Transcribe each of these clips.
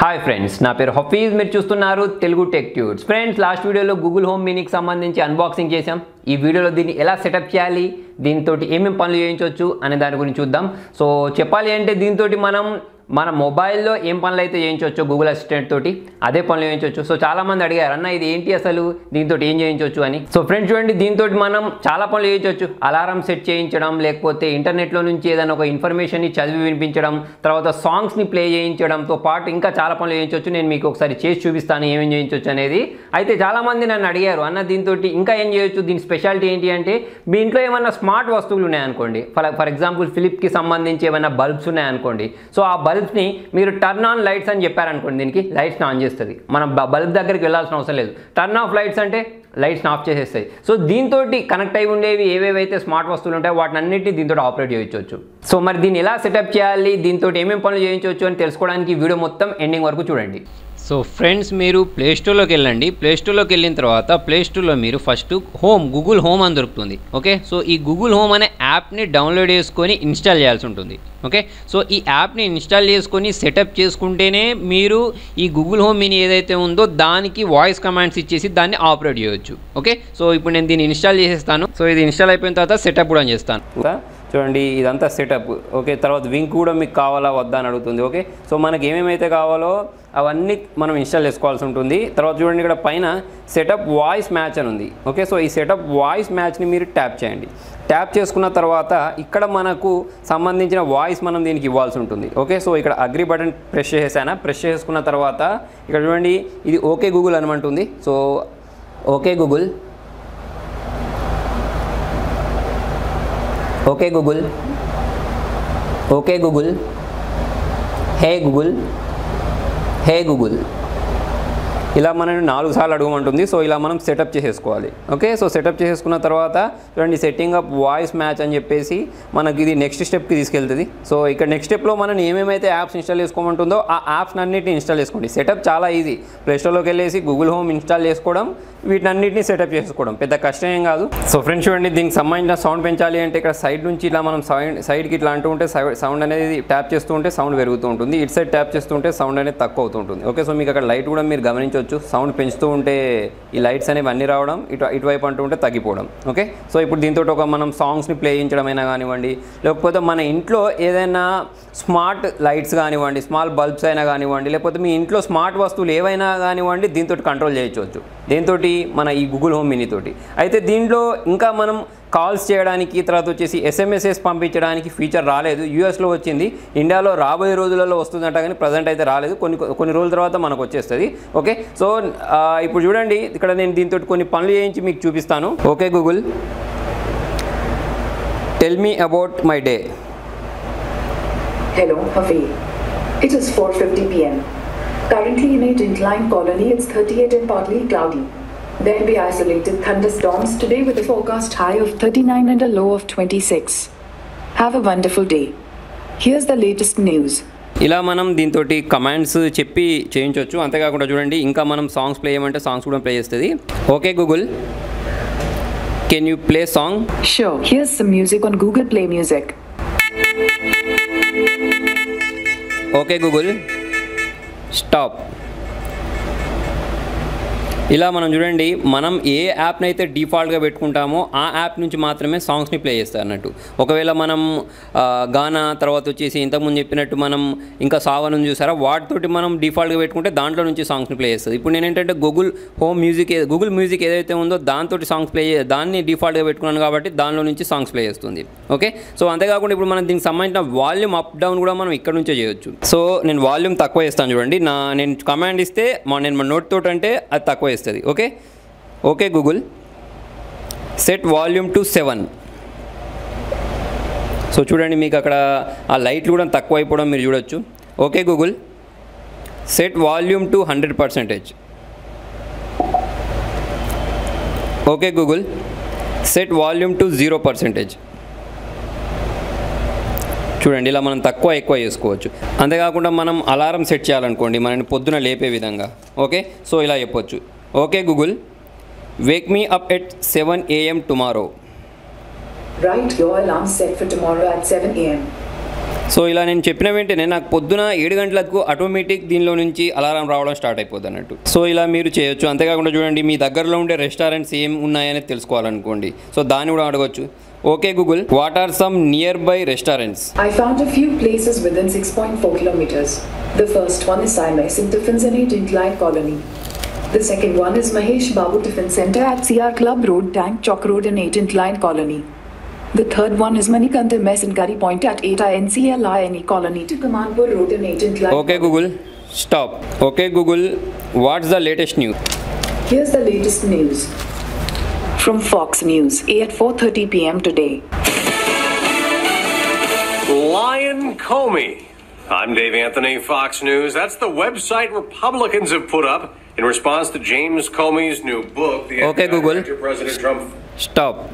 Hi friends నా పేరు హఫీజ్. మీరు చూస్తున్నారు Telugu tech tuts friends last వీడియోలో గూగుల్ హోమ్ మినీకి సంబంధించి అన్బాక్సింగ్ చేసాం ఈ వీడియోలో దీన్ని ఎలా సెటప్ చేయాలి? దీంతో ఏమేమి పనులు చేయించవచ్చు? అనే దాని గురించి చూద్దాం. సో చెప్పాలి అంటే దీంతో మనం మన మొబైల్లో ఏం పనులు అయితే చేయించవచ్చు గూగుల్ అసిస్టెంట్ తోటి అదే పనులు చేయించవచ్చు. సో చాలా మంది అడిగారు అన్న ఇది ఏంటి అసలు? దీంతో ఏం చేయించవచ్చు? అని. సో ఫ్రెండ్స్ చూడండి దీంతో మనం చాలా పనులు చేయించవచ్చు. అలారం సెట్ చేయించడం లేకపోతే ఇంటర్నెట్లో నుంచి ఏదైనా ఒక ఇన్ఫర్మేషన్ని చదివి వినిపించడం తర్వాత సాంగ్స్ని ప్లే చేయించడంతో పాటు ఇంకా చాలా పనులు చేయించవచ్చు. నేను మీకు ఒకసారి చేసి చూపిస్తాను ఏమేం చేయించవచ్చు అనేది. అయితే చాలామంది నన్ను అడిగారు అన్న దీంతో ఇంకా ఏం చేయొచ్చు? దీని స్పెషాలిటీ ఏంటి? అంటే మీ ఇంట్లో ఏమైనా స్మార్ట్ వస్తువులు ఉన్నాయనుకోండి. ఫర్ ఫర్ ఎగ్జాంపుల్ ఫిలిప్కి సంబంధించి ఏమైనా బల్బ్స్ ఉన్నాయనుకోండి. సో ఆ బల్బ్ బల్బ్స్ని మీరు టర్న్ ఆన్ లైట్స్ అని చెప్పారనుకోండి దీనికి లైట్స్ని ఆన్ చేస్తుంది. మనం బల్బ్ దగ్గరికి వెళ్ళాల్సిన అవసరం లేదు. టర్న్ ఆఫ్ లైట్స్ అంటే లైట్స్ని ఆఫ్ చేసేస్తాయి. సో దీంతో కనెక్ట్ అయి ఉండేవి ఏవేవైతే స్మార్ట్ వస్తువులు ఉంటాయో వాటిని అన్నింటినీ దీంతో ఆపరేట్ చేయించవచ్చు సో మరి దీన్ని ఎలా సెటప్ చేయాలి? దీంతో ఏమేమి పనులు చేయించవచ్చు అని తెలుసుకోవడానికి వీడియో మొత్తం ఎండింగ్ వరకు చూడండి. సో ఫ్రెండ్స్ మీరు ప్లేస్టోర్లోకి వెళ్ళండి. ప్లేస్టోర్లోకి వెళ్ళిన తర్వాత ప్లేస్టోర్లో మీరు ఫస్ట్ హోమ్ గూగుల్ హోమ్ అని దొరుకుతుంది. ఓకే? సో ఈ గూగుల్ హోమ్ అనే యాప్ని డౌన్లోడ్ చేసుకొని ఇన్స్టాల్ చేయాల్సి ఉంటుంది. ఓకే? సో ఈ యాప్ని ఇన్స్టాల్ చేసుకొని సెటప్ చేసుకుంటేనే మీరు ఈ గూగుల్ హోమ్ మినీ ఏదైతే ఉందో దానికి వాయిస్ కమాండ్స్ ఇచ్చేసి దాన్ని ఆపరేట్ చేయొచ్చు. ఓకే? సో ఇప్పుడు నేను దీన్ని ఇన్స్టాల్ చేసేస్తాను. సో ఇది ఇన్స్టాల్ అయిపోయిన తర్వాత సెటప్ కూడా చేస్తాను. చూడండి ఇదంతా సెటప్ ఓకే? తర్వాత వింక్ కూడా మీకు కావాలా వద్దా అని అడుగుతుంది. ఓకే? సో మనకి ఏమేమైతే కావాలో అవన్నీ మనం ఇన్స్టాల్ చేసుకోవాల్సి ఉంటుంది. తర్వాత చూడండి ఇక్కడ పైన సెటప్ వాయిస్ మ్యాచ్ అని ఉంది. ఓకే సో ఈ సెటప్ వాయిస్ మ్యాచ్ని మీరు ట్యాప్ చేయండి. ట్యాప్ చేసుకున్న తర్వాత ఇక్కడ మనకు సంబంధించిన వాయిస్ మనం దీనికి ఇవ్వాల్సి ఉంటుంది. ఓకే సో ఇక్కడ అగ్రి బటన్ ప్రెస్ చేసేసానా? ప్రెస్ చేసుకున్న తర్వాత ఇక్కడ చూడండి ఇది okay Google అనమంటుంది so okay Google okay Google okay Google hey Google hey Google ఇలా మనం నాలుగు సార్లు అడగమంటుంది. సో ఇలా మనం సెటప్ చేసేసుకోవాలి. ఓకే సో సెటప్ చేసేసుకున్న తర్వాత చూడండి సెట్టింగ్ అప్ వాయిస్ మ్యాచ్ అని చెప్పేసి మనకి ఇది నెక్స్ట్ స్టెప్కి తీసుకెళ్తుంది. సో ఇక్కడ నెక్స్ట్ స్టెప్లో మనం ఏమేమైతే యాప్స్ ఇన్స్టాల్ చేసుకోమంటుందో ఆ యాప్స్ అన్నిటిని ఇన్స్టాల్ చేసుకోండి. సెటప్ చాలా ఈజీ ప్లేస్టోర్లోకి వెళ్ళేసి గూగుల్ హోమ్ ఇన్స్టాల్ చేసుకోవడం వీటన్నిటిని సెటప్ చేసుకోవడం. పెద్ద కష్టం ఏం కాదు. సో ఫ్రెండ్స్ చూడండి దీనికి సంబంధించిన సౌండ్ పెంచాలి అంటే ఇక్కడ సైడ్ నుంచి ఇలా మనం సైడ్ సైడ్కి ఇట్లా అంటూ ఉంటే సౌండ్ అనేది ట్యాప్ చేస్తూ ఉంటే సౌండ్ పెరుగుతూ ఉంటుంది. ఇటు సైడ్ ట్యాప్ చేస్తుంటే సౌండ్ అనేది తక్కువ అవుతుంటుంది ఓకే సో మీకు అక్కడ లైట్ కూడా మీరు గమనించవచ్చు. సౌండ్ పెంచుతూ ఉంటే ఈ లైట్స్ అనేవి అన్నీ రావడం ఇటు ఇటువైపు అంటూ ఉంటే తగ్గిపోవడం. ఓకే? సో ఇప్పుడు దీంతో ఒక మనం సాంగ్స్ని ప్లే చేయించడమైనా కానివ్వండి లేకపోతే మన ఇంట్లో ఏదైనా స్మార్ట్ లైట్స్ కానివ్వండి స్మాల్ బల్బ్స్ అయినా కానివ్వండి లేకపోతే మీ ఇంట్లో స్మార్ట్ వస్తువులు ఏవైనా కానివ్వండి దీంతో కంట్రోల్ చేయొచ్చు. దీంతో మన ఈ గూగుల్ హోమ్ మినీ తోటి. అయితే దీంట్లో ఇంకా మనం కాల్స్ చేయడానికి తర్వాత వచ్చేసి ఎస్ఎంఎస్ఎస్ పంపించడానికి ఫీచర్ రాలేదు. యూఎస్లో వచ్చింది. ఇండియాలో రాబోయే రోజులలో వస్తుందంట కానీ ప్రజెంట్ అయితే రాలేదు. కొన్ని కొన్ని రోజుల తర్వాత మనకు వచ్చేస్తుంది. ఓకే? సో ఇప్పుడు చూడండి. ఇక్కడ నేను దీంతో కొన్ని పనులు చేయించి మీకు చూపిస్తాను. Okay Google tell me about my day Hello, it It is 4:50 p.m. Currently in a inclined colony, it's 38 and partly cloudy. There be isolated thunderstorms today with a forecast high of 39 and a low of 26. Have a wonderful day. Here's the latest news. ఇలా మనం దీంతో commands చెప్పి చేయించవచ్చు అంతేకాకుండా చూడండి ఇంకా మనం songs play చేయమంటే songs కూడా ప్లే చేస్తుంది okay Google can you play song Sure, here's some music on Google Play Music. Okay Google stop ఇలా మనం చూడండి మనం ఏ యాప్ని అయితే డిఫాల్ట్గా పెట్టుకుంటామో ఆ యాప్ నుంచి మాత్రమే సాంగ్స్ని ప్లే చేస్తారు అన్నట్టు. ఒకవేళ మనం గానా తర్వాత వచ్చేసి ఇంతకుముందు చెప్పినట్టు మనం ఇంకా సావన్ చూసారా వాటితోటి మనం డిఫాల్ట్గా పెట్టుకుంటే దాంట్లో నుంచి సాంగ్స్ని ప్లే చేస్తుంది. ఇప్పుడు నేను ఏంటంటే Google home music Google music ఏదైతే ఉందో దాంతో సాంగ్స్ ప్లే చే- దాన్ని డిఫాల్ట్గా పెట్టుకున్నాను కాబట్టి దానిలో నుంచి సాంగ్స్ ప్లే చేస్తుంది. ఓకే? సో అంతేకాకుండా ఇప్పుడు మనం దీనికి సంబంధించిన వాల్యూమ్ అప్ డౌన్ కూడా మనం ఇక్కడ నుంచే చేయొచ్చు. సో నేను వాల్యూమ్ తక్కువ చేస్తాను చూడండి. నా నేను కమాండ్ ఇస్తే మా నేను మా నోట్ తోటి అంటే అది తక్కువ ఇస్తుంది okay? Okay Google set volume to seven so చూడండి మీకు అక్కడ ఆ లైట్లు కూడా తక్కువ అయిపోవడం మీరు చూడొచ్చు. Okay Google set volume to hundred percentage okay Google set volume to zero percentage చూడండి ఇలా మనం తక్కువ ఎక్కువ చేసుకోవచ్చు. అంతేకాకుండా మనం అలారం సెట్ చేయాలనుకోండి మనని పొద్దున లేపే విధంగా. ఓకే? సో ఇలా చెప్పొచ్చు. Okay Google wake me up at seven AM tomorrow your alarm set for tomorrow at 7 a.m. So ఇలా నేను చెప్పిన వెంటనే నాకు పొద్దున ఏడు గంటలకు ఆటోమేటిక్ దీనిలో నుంచి అలారం రావడం స్టార్ట్ అయిపోద్ది అన్నట్టు. సో ఇలా మీరు చేయొచ్చు. అంతేకాకుండా చూడండి మీ దగ్గరలో ఉండే రెస్టారెంట్స్ ఏం ఉన్నాయని తెలుసుకోవాలనుకోండి. సో దాన్ని కూడా అడగొచ్చు. Okay Google what are some nearby restaurants I found a few places within 6.4 kilometers. The first one is Sai Mason Tiffins and 8 Incline Colony. The second one is Mahesh Babu Tiffin Center at CR Club Road, Tank Chalk Road and 18th Line Colony. The third one is Manikanta Mess in Curry Point at 8 INCLINE Colony to Kamanpur Road and 18th Line. Okay Google, stop. Okay Google, what's the latest news? Here's the latest news. From Fox News, A at 4.30 p.m. today. Lion Comey I'm Dave Anthony, Fox News. That's the website Republicans have put up in response to James Comey's new book, the okay, Google. President Trump. Stop.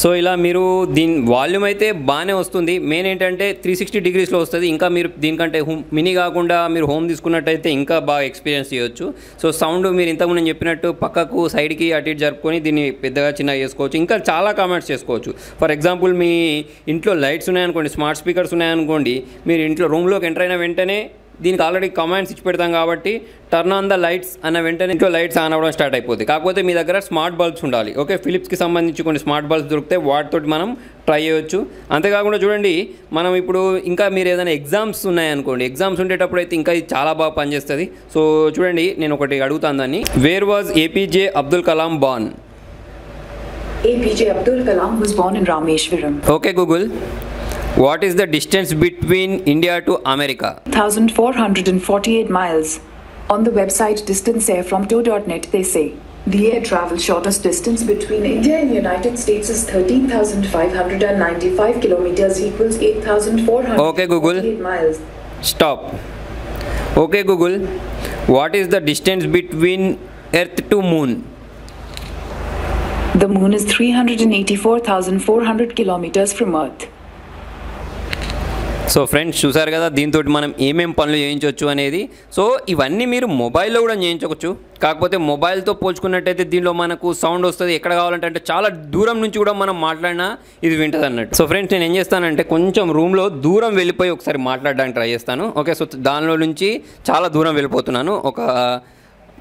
So ఇలా మీరు దీని volume అయితే బాగానే వస్తుంది. Main ఏంటంటే three sixty డిగ్రీస్లో వస్తుంది. ఇంకా మీరు దీనికంటే హోమ్ మినీ కాకుండా మీరు హోమ్ తీసుకున్నట్టయితే ఇంకా బాగా ఎక్స్పీరియన్స్ చేయొచ్చు. సో సౌండ్ మీరు ఇంతకుముందు నేను చెప్పినట్టు పక్కకు సైడ్కి అటు ఇటు జరుపుకొని దీన్ని పెద్దగా చిన్నగా చేసుకోవచ్చు. ఇంకా చాలా కామెంట్స్ చేసుకోవచ్చు. ఫర్ ఎగ్జాంపుల్ మీ ఇంట్లో లైట్స్ ఉన్నాయనుకోండి స్మార్ట్ స్పీకర్స్ ఉన్నాయనుకోండి మీరు ఇంట్లో రూమ్లోకి ఎంటర్ అయిన వెంటనే దీనికి ఆల్రెడీ కమాండ్స్ ఇచ్చి పెడతాం కాబట్టి టర్న్ ఆన్ ద లైట్స్ అన్న వెంటనే ఇంట్లో లైట్స్ ఆన్ అవ్వడం స్టార్ట్ అయిపోతుంది కాకపోతే మీ దగ్గర స్మార్ట్ బల్బ్స్ ఉండాలి. ఓకే ఫిలిప్స్కి సంబంధించి కొన్ని స్మార్ట్ బల్బ్స్ దొరికితే వాటితోటి మనం ట్రై చేయొచ్చు. అంతేకాకుండా చూడండి మనం ఇప్పుడు ఇంకా మీరు ఏదైనా ఎగ్జామ్స్ ఉన్నాయనుకోండి ఎగ్జామ్స్ ఉండేటప్పుడు అయితే ఇంకా ఇది చాలా బాగా పనిచేస్తుంది. సో చూడండి నేను ఒకటి అడుగుతాను దాన్ని. Where was APJ Abdul Kalam born APJ Abdul Kalam was born in Rameshwaram. Okay Google What is the distance between India to America? 1448 miles. On the website distanceairfrom2.net they say the air travel shortest distance between India and United States is 13,595 kilometers equals 8,400 okay, Google. miles. Stop. Okay Google, what is the distance between Earth to Moon? The Moon is 384,400 kilometers from Earth. So friends చూసారు కదా దీంతో మనం ఏమేం పనులు చేయించవచ్చు అనేది. So ఇవన్నీ మీరు మొబైల్లో కూడా చేయించవచ్చు. కాకపోతే మొబైల్తో పోల్చుకున్నట్టయితే దీనిలో మనకు సౌండ్ వస్తుంది ఎక్కడ కావాలంటే అంటే చాలా దూరం నుంచి కూడా మనం మాట్లాడినా ఇది వింటది అన్నట్టు. సో ఫ్రెండ్స్ నేను ఏం చేస్తానంటే కొంచెం రూమ్లో దూరం వెళ్ళిపోయి ఒకసారి మాట్లాడడానికి ట్రై చేస్తాను. ఓకే సో దానిలో నుంచి చాలా దూరం వెళ్ళిపోతున్నాను. ఒక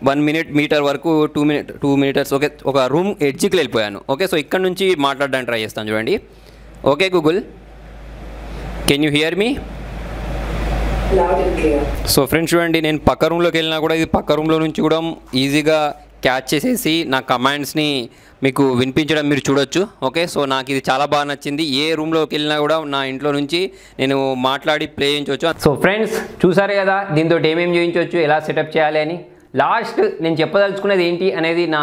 వన్ మినిట్ మీటర్ వరకు two minute two metres okay ఒక రూమ్ ఎడ్జికి వెళ్ళిపోయాను. ఓకే సో ఇక్కడ నుంచి మాట్లాడడానికి ట్రై చేస్తాను చూడండి. Okay Google. Can you hear me Loud and clear. So friends చూడండి నేను పక్క రూమ్లోకి వెళ్ళినా కూడా ఇది పక్క రూమ్లో నుంచి కూడా ఈజీగా క్యాచ్ చేసేసి నా కమాండ్స్ని మీకు వినిపించడం మీరు చూడొచ్చు. ఓకే సో నాకు ఇది చాలా బాగా నచ్చింది. ఏ రూమ్లోకి వెళ్ళినా కూడా నా ఇంట్లో నుంచి నేను మాట్లాడి ప్లే చేయించవచ్చు. సో ఫ్రెండ్స్ చూసారు కదా దీంతో ఏమేమి చేయించవచ్చు? ఎలా సెటప్ చేయాలి అని? లాస్ట్ నేను చెప్పదలుచుకునేది ఏంటి అనేది నా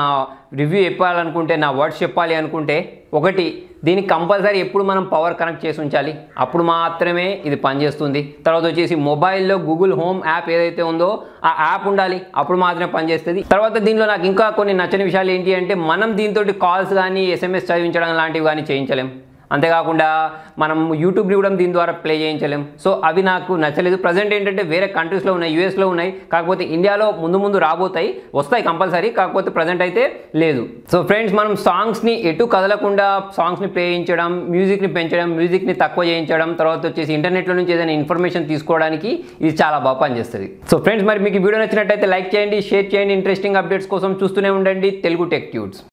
రివ్యూ చెప్పాలనుకుంటే నా వర్డ్స్ చెప్పాలి అనుకుంటే ఒకటి దీనికి కంపల్సరీ ఎప్పుడు మనం పవర్ కనెక్ట్ చేసి ఉంచాలి. అప్పుడు మాత్రమే ఇది పనిచేస్తుంది. తర్వాత వచ్చేసి మొబైల్లో గూగుల్ హోమ్ యాప్ ఏదైతే ఉందో ఆ యాప్ ఉండాలి. అప్పుడు మాత్రమే పనిచేస్తుంది. తర్వాత దీనిలో నాకు ఇంకా కొన్ని నచ్చని విషయాలు ఏంటి అంటే మనం దీంతో కాల్స్ కానీ ఎస్ఎంఎస్ చదివించడం లాంటివి కానీ చేయించలేం. అంతేకాకుండా మనం యూట్యూబ్ని కూడా దీని ద్వారా ప్లే చేయించలేం. సో అవి నాకు నచ్చలేదు. ప్రజెంట్ ఏంటంటే వేరే కంట్రీస్లో ఉన్నాయి యూఎస్లో ఉన్నాయి. కాకపోతే ఇండియాలో ముందు ముందు రాబోతాయి. వస్తాయి కంపల్సరీ కాకపోతే ప్రజెంట్ అయితే లేదు. సో ఫ్రెండ్స్ మనం సాంగ్స్ని ఎటు కదలకుండా సాంగ్స్ని ప్లే చేయించడం మ్యూజిక్ని పెంచడం మ్యూజిక్ని తక్కువ చేయించడం తర్వాత వచ్చేసి ఇంటర్నెట్లో నుంచి ఏదైనా ఇన్ఫర్మేషన్ తీసుకోవడానికి ఇది చాలా బాగా పనిచేస్తుంది. సో ఫ్రెండ్స్ మరి మీకు వీడియో నచ్చినట్టయితే లైక్ చేయండి షేర్ చేయండి. ఇంట్రెస్టింగ్ అప్డేట్స్ కోసం చూస్తూనే ఉండండి. Telugu tech tuts